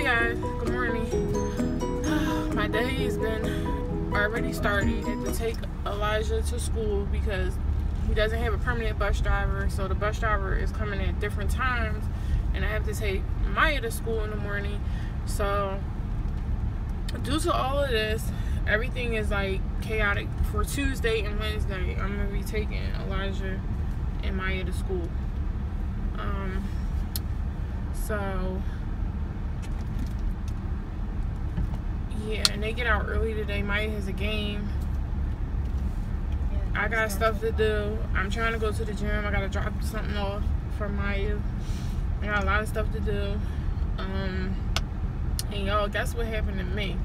Hey guys, good morning. My day has been already started. I had to take Elijah to school because he doesn't have a permanent bus driver. So the bus driver is coming at different times and I have to take Maya to school in the morning. So due to all of this, everything is like chaotic for Tuesday and Wednesday. I'm gonna be taking Elijah and Maya to school. Um, so yeah, and they get out early today. Maya has a game. I got stuff to do. I'm trying to go to the gym. I gotta drop something off for Maya. I got a lot of stuff to do. Um, and y'all, guess what happened to me?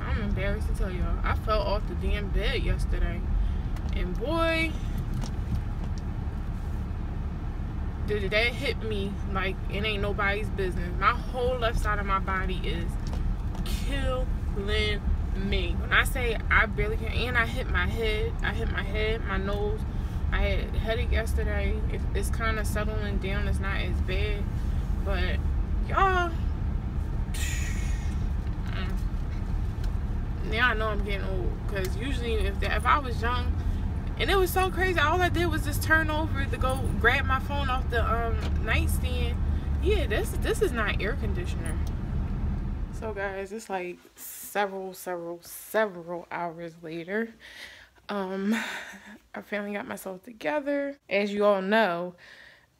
I'm embarrassed to tell y'all. I fell off the damn bed yesterday. And boy, did that hit me like it ain't nobody's business. My whole left side of my body is killing me. When I say I barely can, and I hit my head, I hit my head, my nose. I had a headache yesterday. It, it's kind of settling down. It's not as bad, but y'all. Mm, now I know I'm getting old because usually if the, if I was young and it was so crazy. All I did was just turn over to go grab my phone off the um, nightstand. Yeah, this this is not air conditioner. So guys, it's like several, several, several hours later. Um, I finally got myself together. As you all know,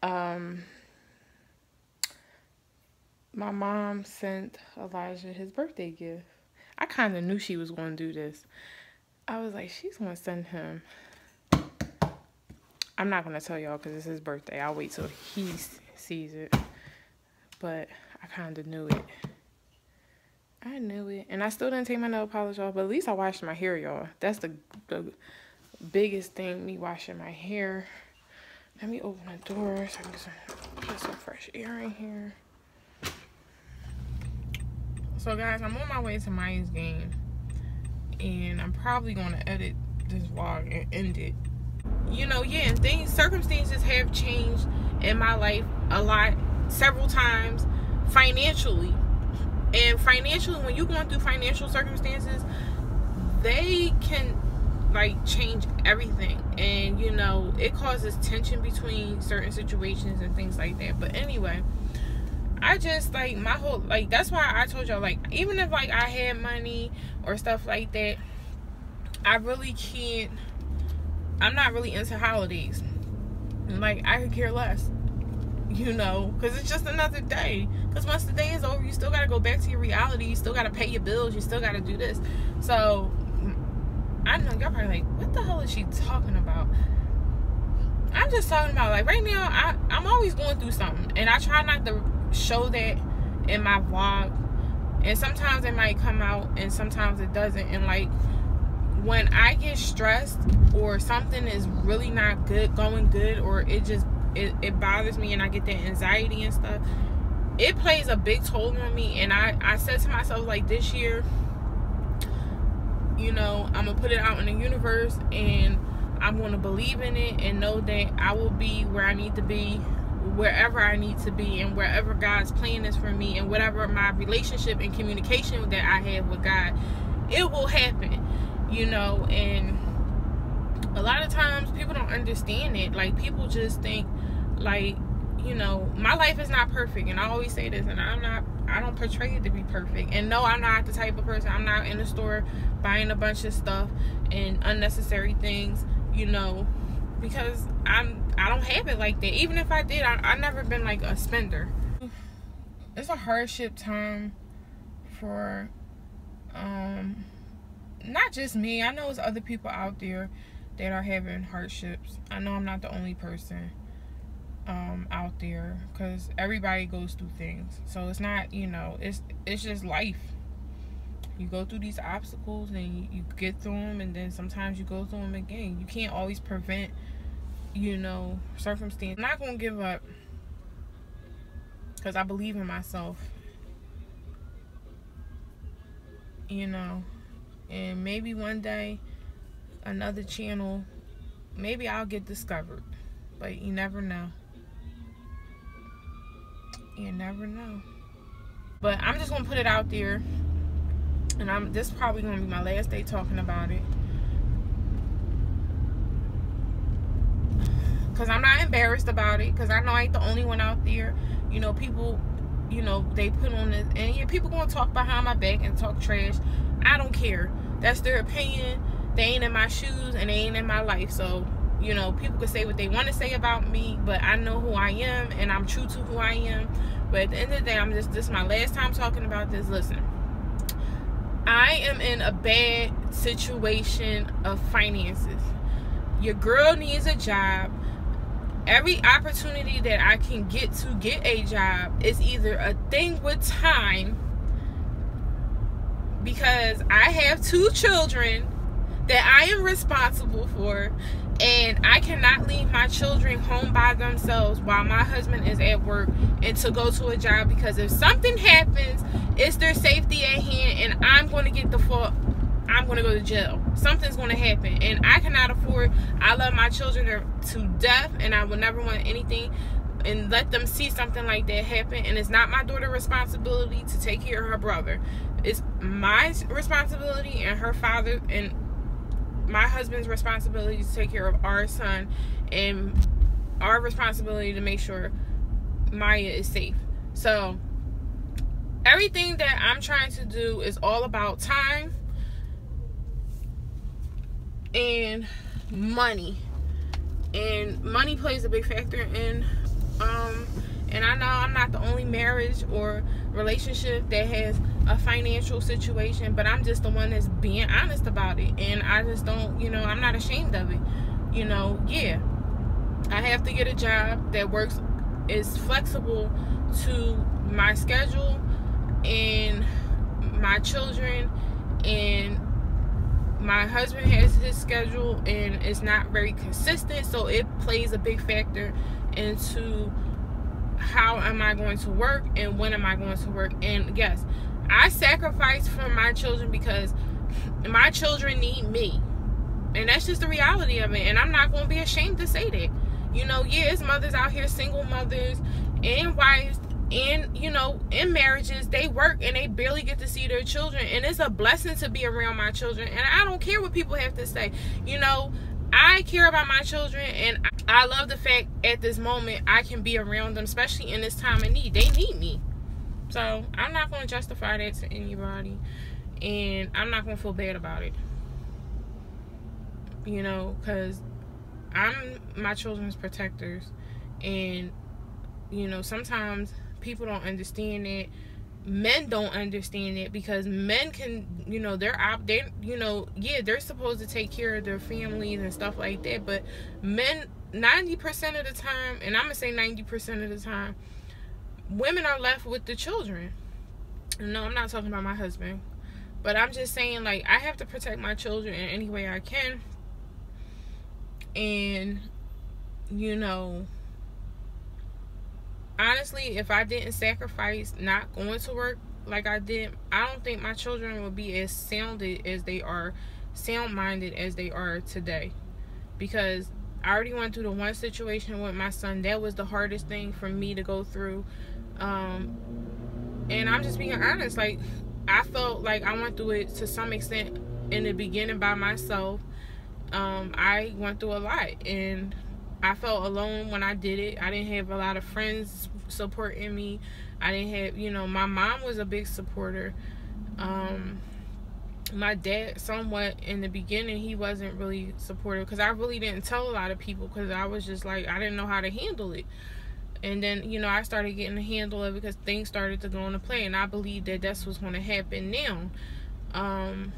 um, my mom sent Elijah his birthday gift. I kind of knew she was going to do this. I was like, she's going to send him I'm not going to tell y'all because it's his birthday. I'll wait till he sees it. But I kind of knew it. I knew it. And I still didn't take my nail polish off. But at least I washed my hair, y'all. That's the, the biggest thing, me washing my hair. Let me open the door so I can get some, some fresh air in here. So, guys, I'm on my way to Maya's game. And I'm probably going to edit this vlog and end it you know, yeah, and things, circumstances have changed in my life a lot, several times, financially. And financially, when you're going through financial circumstances, they can like change everything. And you know, it causes tension between certain situations and things like that. But anyway, I just like my whole like that's why I told y'all like even if like I had money or stuff like that, I really can't I'm not really into holidays. Like, I could care less. You know, because it's just another day. Because once the day is over, you still got to go back to your reality. You still got to pay your bills. You still got to do this. So, I know y'all probably like, what the hell is she talking about? I'm just talking about, like, right now, I, I'm always going through something. And I try not to show that in my vlog. And sometimes it might come out and sometimes it doesn't. And, like, when I get stressed or something is really not good going good or it just it, it bothers me and I get that anxiety and stuff it plays a big toll on me. And I I said to myself like this year you know I'm gonna put it out in the universe and I'm gonna believe in it and know that I will be where I need to be wherever I need to be and wherever God's plan is for me and whatever my relationship and communication that I have with God it will happen you know and a lot of times people don't understand it. Like people just think like you know my life is not perfect and i always say this and i'm not i don't portray it to be perfect. And no i'm not the type of person i'm not in the store buying a bunch of stuff and unnecessary things you know because i'm i don't have it like that. Even if i did I, i've never been like a spender. It's a hardship time for um not just me. I know there's other people out there that are having hardships. I know I'm not the only person um, out there because everybody goes through things. So it's not, you know, it's it's just life. You go through these obstacles and you, you get through them, and then sometimes you go through them again. You can't always prevent, you know, circumstance. I'm not gonna give up because I believe in myself. You know and maybe one day another channel maybe I'll get discovered but you never know You never know. But I'm just gonna put it out there. And I'm this is probably gonna be my last day talking about it. Cause I'm not embarrassed about it. Cause I know I ain't the only one out there. You know, people, you know, they put on this and yeah, people gonna talk behind my back and talk trash. I don't care. That's their opinion. They ain't in my shoes and they ain't in my life. So you know, people can say what they want to say about me, but I know who I am and I'm true to who I am. But at the end of the day, I'm just, this is my last time talking about this. Listen, I am in a bad situation of finances. Your girl needs a job. Every opportunity that I can get to get a job is either a thing with time because I have two children that I am responsible for and I cannot leave my children home by themselves while my husband is at work and to go to a job because if something happens, it's their safety at hand and I'm going to get the fault. I'm going to go to jail. Something's going to happen and I cannot afford. I love my children to death and I will never want anything and let them see something like that happen and it's not my daughter's responsibility to take care of her brother. It's my responsibility and her father and my husband's responsibility to take care of our son and our responsibility to make sure Maya is safe. So everything that I'm trying to do is all about time and money. And money plays a big factor in um and I know I'm not the only marriage or relationship that has a financial situation, but I'm just the one that's being honest about it. And I just don't, you know, I'm not ashamed of it. You know, yeah, I have to get a job that works, is flexible to my schedule and my children and my husband has his schedule and it's not very consistent so it plays a big factor into how am I going to work and when am I going to work and yes I sacrifice for my children because my children need me. And that's just the reality of it. And I'm not going to be ashamed to say that. You know, yes, mothers out here, single mothers and wives, and, you know, in marriages, they work and they barely get to see their children. And it's a blessing to be around my children. And I don't care what people have to say. You know, I care about my children and I love the fact at this moment I can be around them, especially in this time of need. They need me. So I'm not going to justify that to anybody. And I'm not going to feel bad about it. You know, because I'm my children's protectors. And, you know, sometimes people don't understand it Men don't understand it because men can, you know, they're out, they, you know, yeah, they're supposed to take care of their families and stuff like that. But men, 90% of the time, and I'm to say 90% of the time, women are left with the children. No, I'm not talking about my husband. But I'm just saying, like, I have to protect my children in any way I can. And, you know, honestly, if I didn't sacrifice not going to work like I did, I don't think my children would be as sounded as they are, sound minded as they are today. Because I already went through the one situation with my son. That was the hardest thing for me to go through um, and I'm just being honest. Like, I felt like I went through it to some extent in the beginning by myself. Um, I went through a lot, and I felt alone when I did it. I didn't have a lot of friends supporting me. I didn't have, you know, my mom was a big supporter. Um, my dad, somewhat in the beginning, he wasn't really supportive because I really didn't tell a lot of people because I was just like, I didn't know how to handle it and then you know i started getting a handle of it because things started to go into play and i believe that that's what's going to happen now um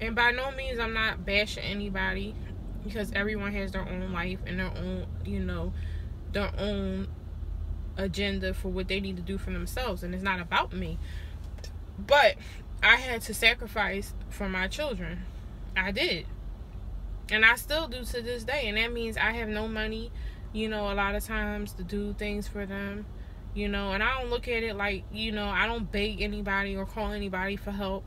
and by no means i'm not bashing anybody because everyone has their own life and their own you know their own agenda for what they need to do for themselves and it's not about me. But i had to sacrifice for my children. I did. And i still do to this day and that means i have no money you know, a lot of times to do things for them, you know, and I don't look at it like, you know, I don't beg anybody or call anybody for help,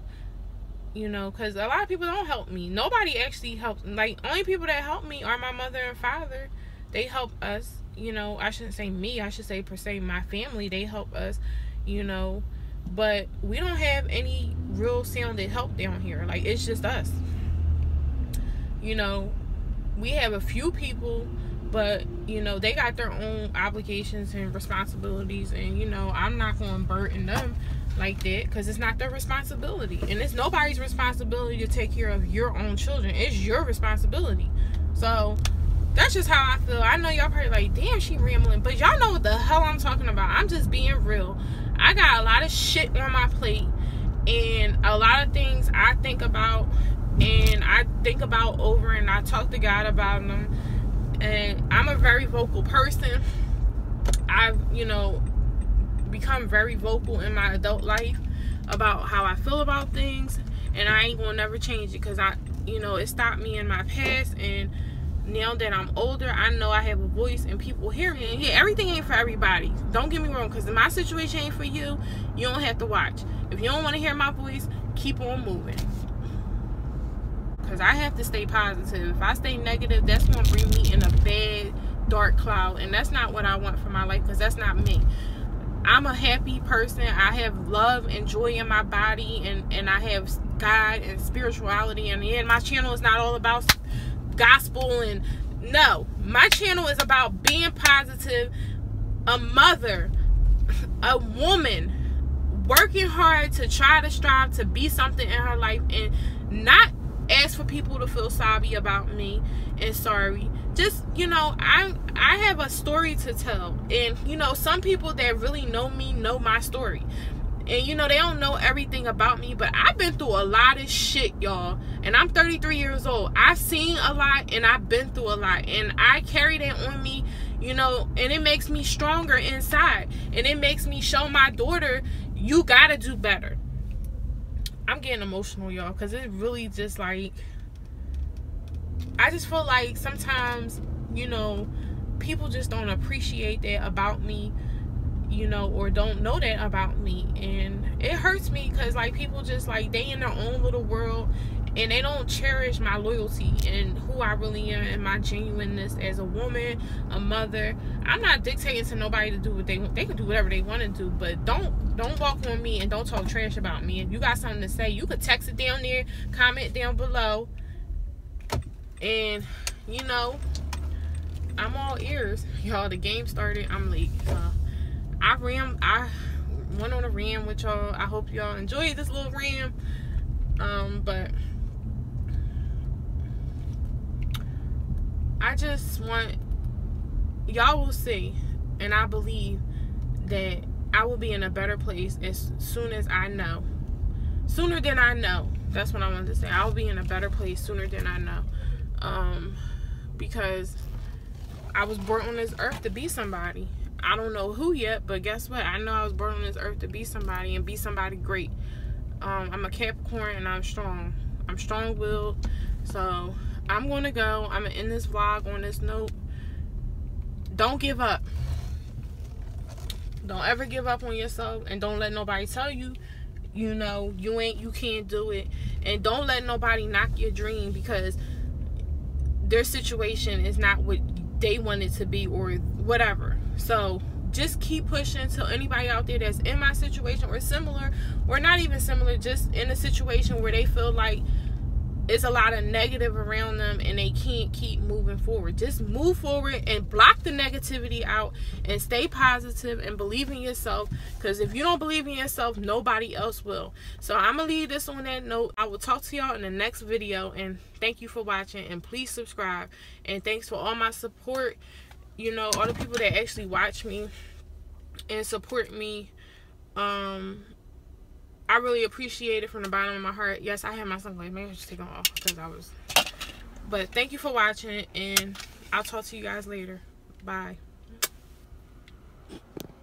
you know, because a lot of people don't help me. Nobody actually helps. Like, only people that help me are my mother and father. They help us, you know, I shouldn't say me, I should say per se my family, they help us, you know, but we don't have any real sounded help down here. Like it's just us. You know, we have a few people but you know they got their own obligations and responsibilities and you know i'm not going to burden them like that because it's not their responsibility. And it's nobody's responsibility to take care of your own children. It's your responsibility. So that's just how i feel. I know y'all probably like damn she rambling. But y'all know what the hell i'm talking about. I'm just being real. I got a lot of shit on my plate and a lot of things i think about and i think about over and i talk to god about them and I'm a very vocal person. I've, you know, become very vocal in my adult life about how I feel about things, and I ain't gonna never change it because I, you know, it stopped me in my past, and now that I'm older, I know I have a voice and people hear me. And yeah, everything ain't for everybody. Don't get me wrong, because my situation ain't for you. You don't have to watch. If you don't want to hear my voice, keep on moving because I have to stay positive. If I stay negative, that's to bring me in a bad, dark cloud. And that's not what I want for my life because that's not me. I'm a happy person. I have love and joy in my body, and, and I have God and spirituality. And yeah, my channel is not all about gospel and no, my channel is about being positive, a mother, a woman working hard to try to strive to be something in her life and not ask for people to feel sorry about me and sorry. Just you know i i have a story to tell. And you know some people that really know me know my story. And you know they don't know everything about me but i've been through a lot of shit y'all. And i'm 33 years old. I've seen a lot and i've been through a lot. And i carry that on me you know and it makes me stronger inside. And it makes me show my daughter you gotta do better I'm getting emotional, y'all, because it really just like I just feel like sometimes, you know, people just don't appreciate that about me, you know, or don't know that about me. And it hurts me because like people just like they in their own little world and they don't cherish my loyalty and who I really am and my genuineness as a woman, a mother. I'm not dictating to nobody to do what they want. They can do whatever they want to do, but don't don't walk on me and don't talk trash about me. If you got something to say, you could text it down there, comment down below, and you know, I'm all ears. Y'all, the game started. I'm late. I ram. I went on a ram with y'all. I hope y'all enjoyed this little ram. Um, but I just want y'all will see, and I believe that I will be in a better place as soon as I know. Sooner than I know. That's what I wanted to say. I will be in a better place sooner than I know. Um, because I was born on this earth to be somebody. I don't know who yet, but guess what? I know I was born on this earth to be somebody and be somebody great. Um, I'm a Capricorn and I'm strong. I'm strong-willed. So I'm going to go. I'm going to end this vlog on this note. Don't give up. Don't ever give up on yourself. And don't let nobody tell you, you know, you ain't, you can't do it. And don't let nobody knock your dream because their situation is not what they want it to be or whatever. So just keep pushing to anybody out there that's in my situation or similar or not even similar just in a situation where they feel like it's a lot of negative around them and they can't keep moving forward. Just move forward and block the negativity out and stay positive and believe in yourself because if you don't believe in yourself, nobody else will. So I'm going to leave this on that note. I will talk to y'all in the next video and thank you for watching and please subscribe and thanks for all my support. You know, all the people that actually watch me and support me um I really appreciate it from the bottom of my heart. Yes, I have my sunglasses. Maybe I should take them off because I was. But thank you for watching, and I'll talk to you guys later. Bye.